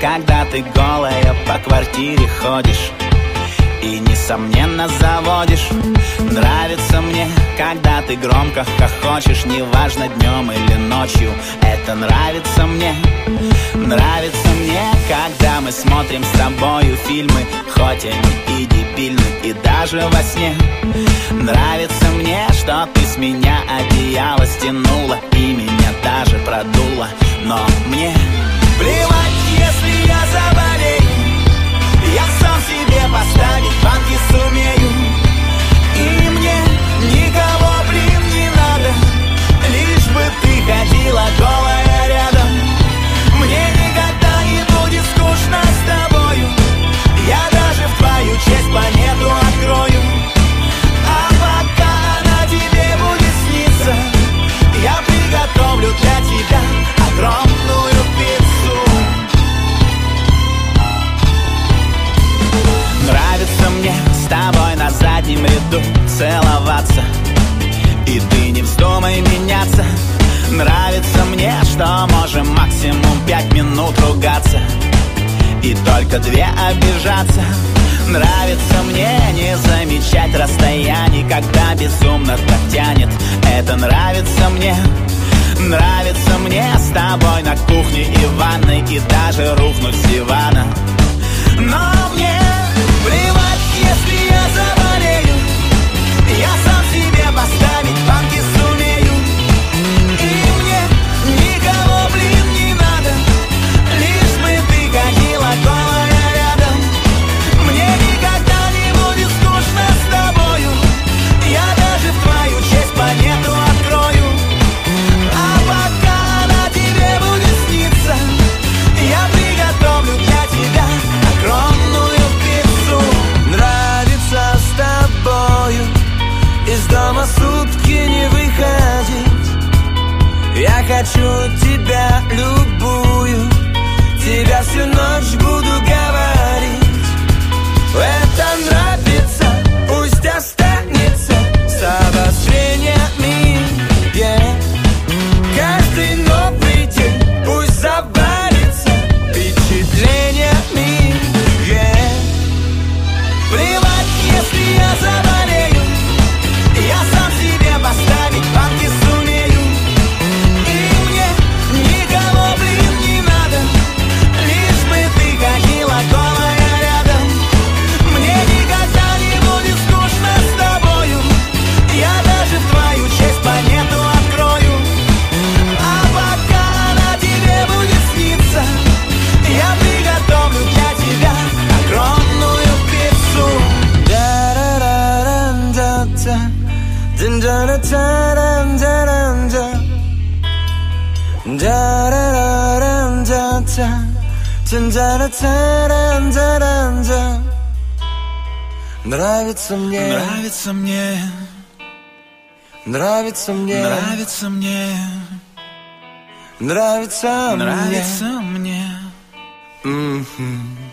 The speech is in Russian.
когда ты голая по квартире ходишь и, несомненно, заводишь. Нравится мне, когда ты громко хохочешь Неважно, днем или ночью. Это нравится мне Нравится мне, когда мы смотрим с тобою фильмы Хоть они и дебильны, и даже во сне. Нравится мне, что ты с меня одеяло стянула И меня даже продула. Но мне плевать, только две обижаться. Нравится мне не замечать расстояний Когда безумно так тянет Это нравится мне. Нравится мне с тобой на кухне и ванной И даже рухнуть с дивана. Но мне хочу тебя любую Тебя всю ночь буду говорить Это нравится, пусть останется С обострениями yeah. Каждый новый день пусть завалится Впечатлениями yeah. Плевать, если я заболею Нравится мне, Нравится мне, нравится мне, нравится мне, нравится мне. нравится мне. Мгм.